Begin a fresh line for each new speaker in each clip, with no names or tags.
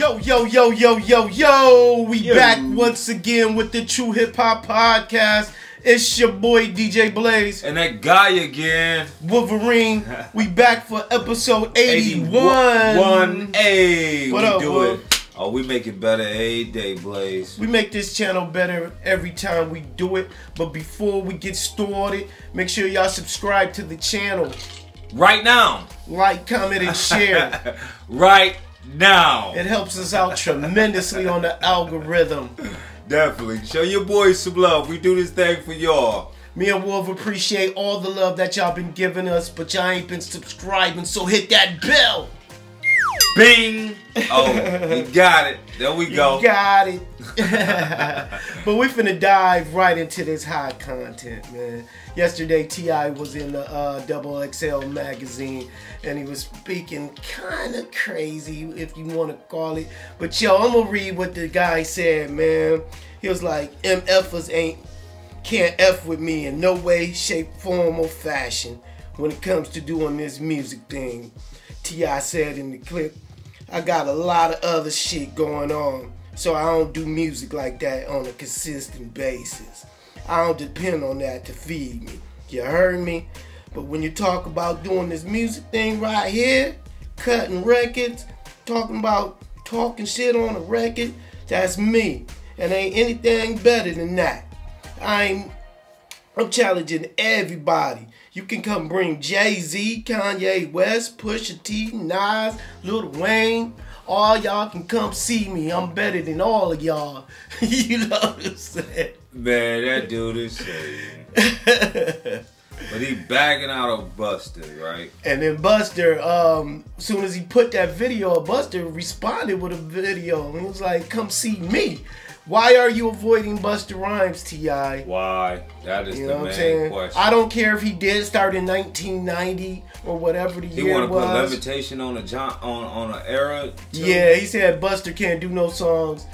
Yo, yo, yo, yo, yo, yo. We
Yo.
back once again with the True Hip Hop Podcast. It's your boy DJ Blaze,
And that guy again.
Wolverine. we back for episode 81.
81 A.
What
we
up,
do
Wolf?
it. Oh, we make it better every day, Blaze.
We make this channel better every time we do it. But before we get started, make sure y'all subscribe to the channel.
Right now.
Like, comment, and share.
right now.
It helps us out tremendously on the algorithm.
Definitely. Show your boys some love. We do this thing for y'all.
Me and Wolf appreciate all the love that y'all been giving us, but y'all ain't been subscribing, so hit that bell.
Bing. Oh, we got it. There we go.
You got it. but we finna dive right into this high content, man. Yesterday, Ti was in the uh, Double XL magazine, and he was speaking kind of crazy, if you want to call it. But yo, I'm gonna read what the guy said, man. He was like, "MFers ain't can't f with me in no way, shape, form, or fashion when it comes to doing this music thing." Ti said in the clip. I got a lot of other shit going on, so I don't do music like that on a consistent basis. I don't depend on that to feed me. You heard me? But when you talk about doing this music thing right here, cutting records, talking about talking shit on a record, that's me. And ain't anything better than that. I ain't I'm challenging everybody. You can come bring Jay Z, Kanye West, Pusha T, Nas, Lil Wayne. All y'all can come see me. I'm better than all of y'all. you know what I'm saying?
Man, that dude is shady. But he bagging out of Busta, right?
And then Busta, um, soon as he put that video, up, Busta responded with a video and he was like, "Come see me." Why are you avoiding Busta Rhymes, Ti?
Why? That is
You
the
know what
main
saying?
question.
I don't care if he did start in 1990 or whatever the
He
year
want to put
was.
limitation on a John on on an era. too?
Yeah, he said Busta can't do no songs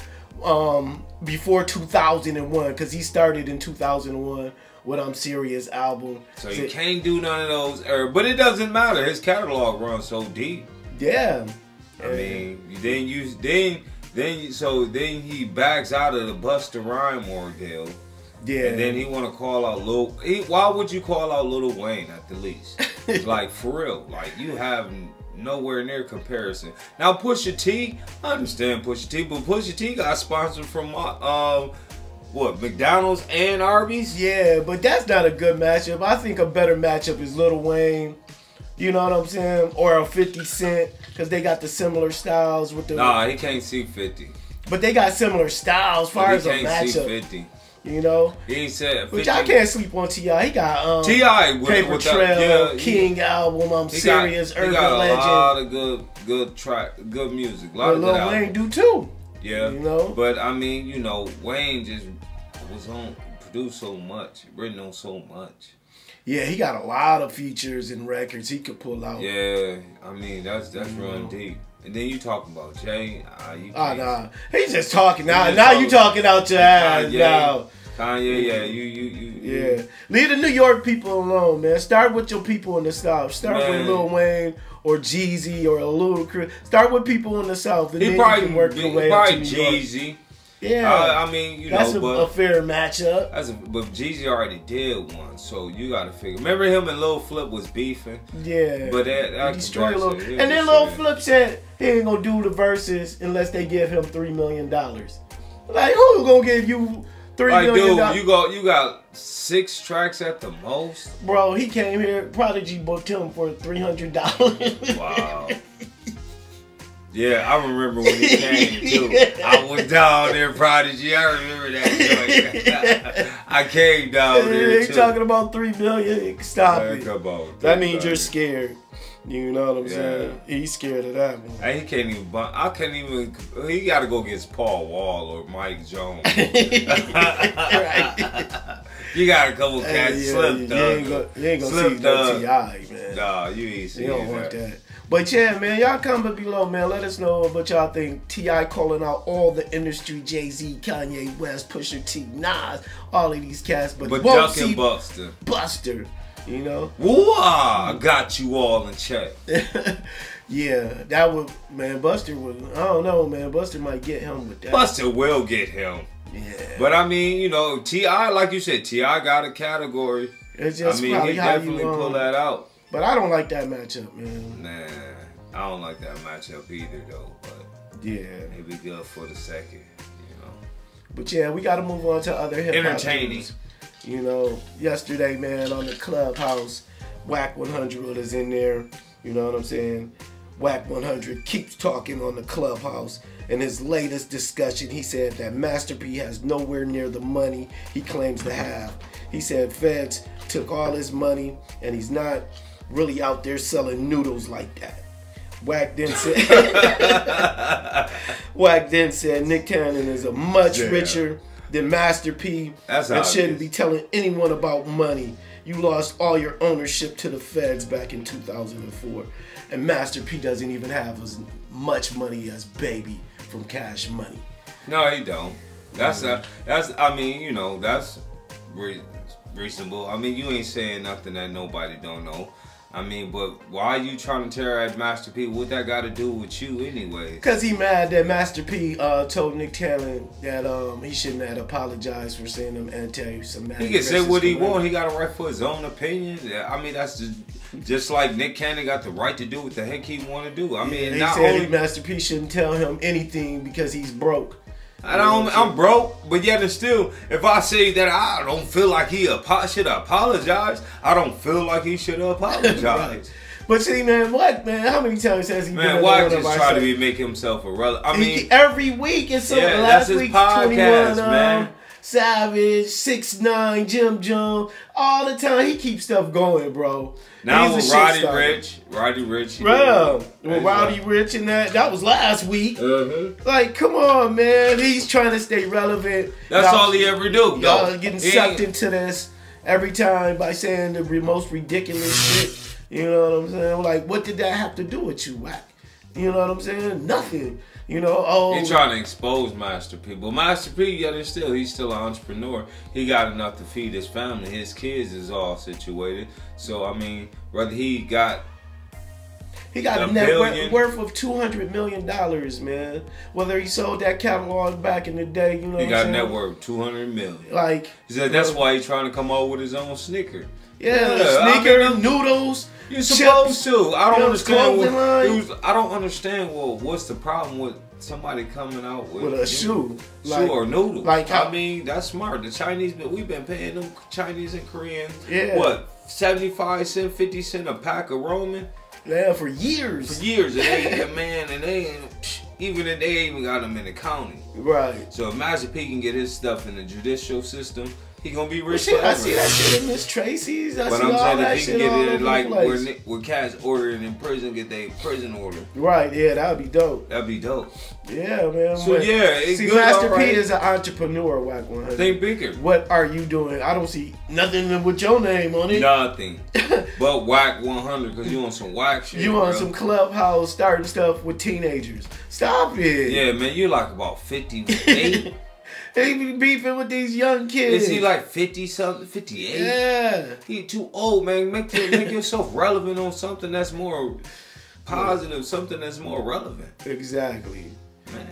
um, before 2001 because he started in 2001 with I'm Serious album.
So you can't do none of those era, but it doesn't matter. His catalog runs so deep.
Yeah.
I mean, then you then then so then he backs out of the Busta Rhyme ordeal,
Yeah.
and then he want to call out Lil. He, why would you call out Lil Wayne at the least? like for real, like you have nowhere near comparison. Now Pusha T, I understand Pusha T, but Pusha T got sponsored from uh, um what McDonald's and Arby's.
Yeah, but that's not a good matchup. I think a better matchup is Little Wayne. You know what I'm saying? Or a 50 Cent because they got the similar styles with the.
Nah, he can't see fifty.
But they got similar styles as far as a
can't see
matchup.
fifty.
You know?
He said 50.
Which I can't sleep on Ti. He got um,
Ti with,
Paper Trail,
yeah, he-
King album. I'm serious.
got,
Urban
he got a
Legend.
lot of good, good track, good music. A lot
But
of
Lil
good
Wayne do too.
Yeah,
you know?
But I mean, you know, Wayne just was on produced so much, written on so much.
Yeah, he got a lot of features and records he could pull out.
Yeah, I mean that's that's running deep. And then you talking about Jay? Uh, you
Oh nah, he's just talking now. Now you
talking.
out your ass now.
Kanye, yeah, you you you.
Yeah, leave the New York people alone, man. Start with your people in the South. Start with Lil Wayne or Jeezy or Ludacris. Start with people in the South, and
He
then
probably
you can work your way
probably Jeezy.
Yeah,
I, I mean, you
that's
know,
a,
but
a fair matchup.
That's a, but Jeezy already did one, so you got to figure. Remember him and Lil Flip was beefing,
Yeah,
but that, that
destroy Lil. And then Lil. Flip said he ain't gonna do the verses unless they give him three million dollars. Like who gonna give you three
Like,
million
dude, you got you got six tracks at the most.
Bro, he came here. Prodigy booked him for three hundred dollars.
Wow. Yeah, I remember when he came too. I was down there, Prodigy. I remember that. I came down there
he
too.
talking about three million. Stop
Man,
it. That means you're scared. You know what I'm
Yeah.
saying? He's scared of that one.
And he can't even. I can't even. He got to go against Paul Wall or Mike Jones.
right.
You got a couple
Hey,
cats.
yeah,
Slim
you,
Thug.
ain't gonna, you ain't gonna
Slip
see no Ti, man.
Nah, you ain't see
You don't
that.
want that. But yeah, man, y'all comment below, man. Let us know what y'all think. Ti calling out all the industry: Jay Z, Kanye West, Pusha T, Nas, all of these cats. But,
But Duck and Busta.
Busta. You know?
Woo! I got you all in check.
yeah, that would man. Busta would. I don't know, man. Busta might get him with that.
Busta will get him.
Yeah.
But I mean, you know, Ti, like you said, Ti got a category.
It's just
I mean, he
how
definitely
you, um,
pull that out.
But I don't like that matchup, man.
Nah, I don't like that matchup either, though. But
Yeah.
it'd be good for the second. You know,
But yeah, we got to move on to other hip hop.
Entertaining.
news. You know, yesterday, man, on the clubhouse, Wack 100 is in there. You know what I'm saying? Wack 100 keeps talking on the clubhouse. In his latest discussion, he said that Master P has nowhere near the money he claims to have. He said Feds took all his money and he's not really out there selling noodles like that. Wack then said Wack then said Nick Cannon is a much
Yeah.
richer than Master P
That's
and shouldn't be telling anyone about money. You lost all your ownership to the feds back in 2004. And Master P doesn't even have as much money as Baby from Cash Money.
no, he don't. That's a, that's. I mean, you know, that's re- reasonable. I mean, you ain't saying nothing that nobody don't know. I mean, but why are you trying to tear at Master P? What that got to do with you, anyway?
Cause he mad that Master P uh, told Nick Cannon that um, he shouldn't have apologized for saying them anti-Semitic.
He can say what he want. He got a right for his own opinion. I mean, that's just, just like Nick Cannon got the right to do what the heck he want to do. I mean,
he
not
said
only
Master P shouldn't tell him anything because he's broke.
I don't, I'm broke, but yet and still, if I say that I don't feel like he apo- should apologize, I don't feel like he should apologize.
Right. But see, man, what, man? How many times has he been
Man, why just try to be make himself irrelevant? I
He-
mean,
every week it's so
Yeah,
last
that's his
week
podcast,
21 um,
man.
Savage, 6 9 Jim Jones, all the time he keeps stuff going, bro.
now
He's
with Roddy. Ricch, Roddy Ricch,
Bro, with Roddy Ricch and that, that was last week.
Uh-huh.
Like, come on, man. He's trying to stay relevant.
That's all he ever do.
Y'all getting sucked into this every time by saying the most ridiculous shit. You know what I'm saying? Like, what did that have to do with you, Wack? You know what I'm saying? Nothing. You know, oh,
He trying to expose Master P. But Master P, yet and still, he's still an entrepreneur. He got enough to feed his family. His kids is all situated. So, I mean, whether he got
he got a
a
net
billion.
worth of two hundred million dollars, man. Whether he sold that catalog back in the day, you know,
he got
I'm
net worth 200 million.
Like,
He said that's why he's trying to come out with his own sneaker.
yeah,
Yeah, I
sneaker,
mean,
noodles.
You're supposed
chips,
to. I don't understand what. was- I don't understand. Well, what's the problem with somebody coming out with,
With a shoe.
shoe
Like-
or noodles?
like how-
I mean, that's smart. The Chinese, we've been paying them Chinese and Koreans.
Yeah.
What? 75 cent, 50 cent a pack of ramen
Yeah, for years.
for years, and they, and man, and they ain't even if they even got them in the county.
Right.
So if Master P can get his stuff in the judicial system, he gonna be rich
Shit, I see that shit in Miss Tracy's. I
But
see
I'm
all
saying
that
if he
shit
can
all
get it like
place.
where, Ni- where cats ordered in prison, get their prison order.
Right, yeah, that would be dope.
That'd be dope.
Yeah, man.
So,
but-
yeah, it's
see,
good,
Master
alright.
P is an entrepreneur, Wack 100.
Think bigger.
what are you doing? I don't see nothing with your name on it.
Nothing. but Wack 100 because you on some whack shit.
you on
bro.
some clubhouse starting stuff with teenagers. Stop it.
Yeah, man, You're like about 58.
They be beefing with these young kids.
Is he like 50 something? 58?
Yeah.
He too old, man. Make, your- make yourself relevant on something that's more positive, something that's more relevant.
Exactly.
Man.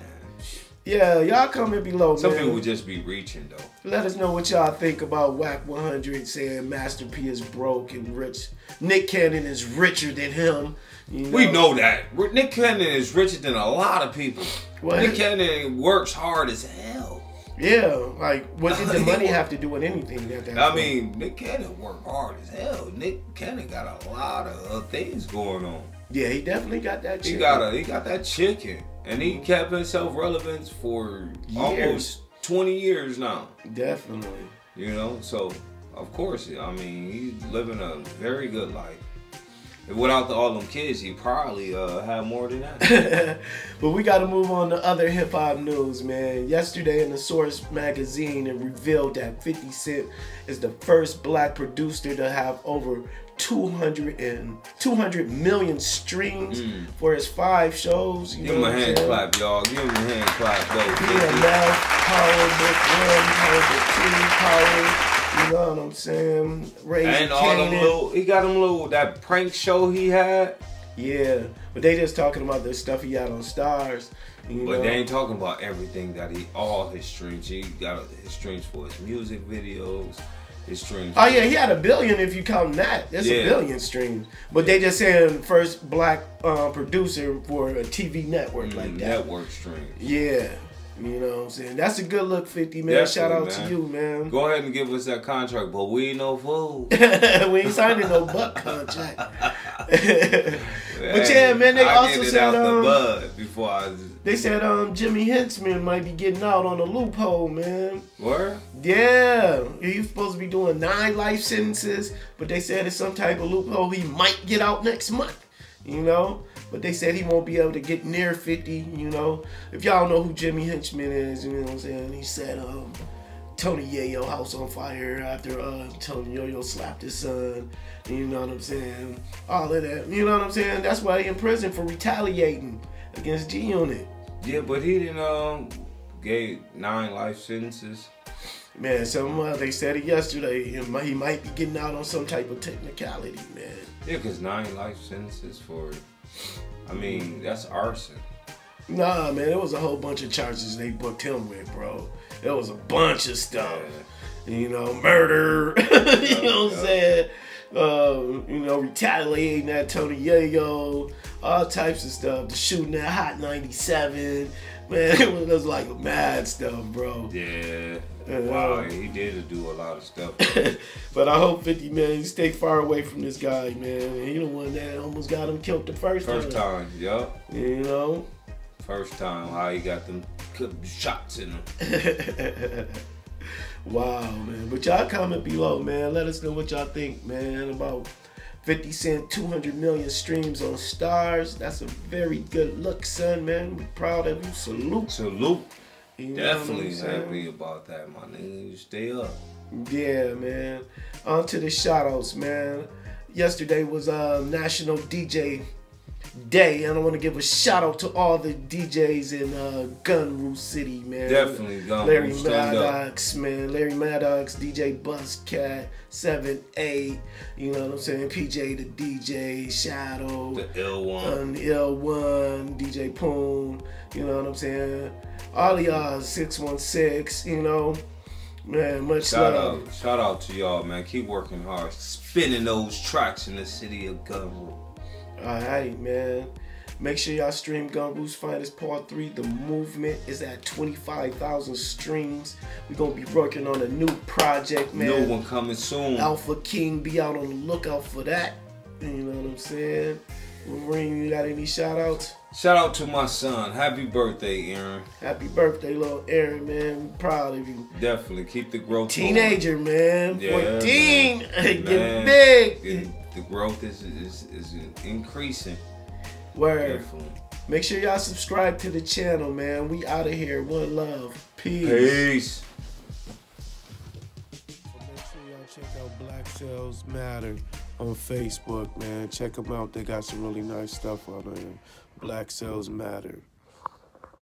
Yeah, y'all comment below, man.
Some
man.
people would just be reaching, though.
Let us know what y'all think about Wack 100 saying Master P is broke and rich. Nick Cannon is richer than him. You
We know that. Nick Cannon is richer than a lot of people.
What?
Nick Cannon works hard as hell.
Yeah, like what did the money have to do with anything at that
I mean, Nick Cannon worked hard as hell. Nick Cannon got a lot of uh, things going on.
yeah, he definitely got that.
He got a he got that chicken, and he kept himself relevant for almost twenty years now.
definitely.
You know, so of course, I mean, he's living a very good life. Without the, all them kids, he probably uh, had more than that.
but we got to move on to other hip hop news, man. Yesterday in the Source magazine, it revealed that 50 Cent is the first black producer to have over 200 and 200 million streams for his five shows. You
Mm. Give
know
him a hand
saying?
clap, y'all. Give him a hand clap, though.
Math, Power Book One, Power Book Two, Power You know what I'm saying? Raising
And all them little, he got them little that prank show he had.
Yeah, but they just talking about the stuff he had on Starz. You
But
know?
they ain't talking about everything that he, all his streams. He got his streams for his music videos, his streams.
Oh yeah, he had a billion if you count that. That's
Yeah.
a billion streams. But they just saying first black uh, producer for a TV network
Mm,
like that.
network streams.
Yeah. You know what I'm saying? That's a good look, 50, man. Shout out
Definitely,
to you, man.
Go ahead and give us that contract, but we ain't no fool.
we ain't signing no buck contract. but yeah, man, they
I
also said
out the
um,
bud before I
they said um Jimmy Henchman might be getting out on a loophole, man.
where.
Yeah, he's supposed to be doing nine life sentences, but they said it's some type of loophole. He might get out next month, you know. But they said he won't be able to get near 50, you know. If y'all know who Jimmy Henchman is, you know what I'm saying? He said um, Tony Yayo house on fire after uh, Tony Yayo slapped his son. You know what I'm saying? All of that. You know what I'm saying? That's why he in prison for retaliating against G Unit.
Yeah, but he didn't um gave nine life sentences.
Man, some uh, they said it yesterday. He might, he might be getting out on some type of technicality, man.
Yeah, cause nine life sentences for, I mean that's arson.
Nah, man, it was a whole bunch of charges they booked him with, bro. It was a bunch of stuff. You know, murder. you know what I'm saying? Um, you know, retaliating at Tony Yayo, all types of stuff. The shooting at Hot 97. Man, it was like mad stuff, bro.
Yeah. Wow, uh, he did do a lot of stuff.
but I hope 50 man you stay far away from this guy, man. He the one that almost got him killed the first,
First
time.
time, yup.
You know?
First time, how he got them shots in him.
wow, man. But y'all comment below, man. Let us know what y'all think, man, about 50 Cent 200 million streams on Starz. That's a very good look, son, man. We proud of you. Salute.
Salute.
You
Definitely happy about that, my nigga. You stay up.
Yeah, man. On to the shout outs, man. Yesterday was uh, National DJ Day, and I want to give a shout out to all the DJs in uh, Gunru City, man.
Definitely, Gunru,
Larry
stand up.
Maddox, man. Larry Maddox, DJ Buzzcat, 7 8. You know what I'm saying? PJ the DJ, Shadow.
The ill one.
on L1, DJ Poon, you know what I'm saying? All of y'all, 616, you know? Man, much
Shout
love.
out, shout out to y'all, man. Keep working hard, spinning those tracks in the city of Gunru.
Alright, man. Make sure y'all stream Gunru's Finest Part 3. The movement is at 25,000 streams. We're going to be working on a new project, man.
New one coming soon.
Alpha King, be out on the lookout for that. You know what I'm saying? Wolverine, you got any shout outs?
Shout out to my son. Happy birthday, Aaron.
Happy birthday, little Aaron, man. We proud of you.
Definitely keep the growth. going.
Teenager, man.
Yeah,
14. Getting
Man,
big.
getting- the growth is, is is increasing.
Word.
Definitely.
Make sure y'all subscribe to the channel, man. We out of here. One love. Peace.
Peace.
Make sure y'all check out Black Sales Matter on Facebook, man. Check them out. They got some really nice stuff on there. Black Sales Matter.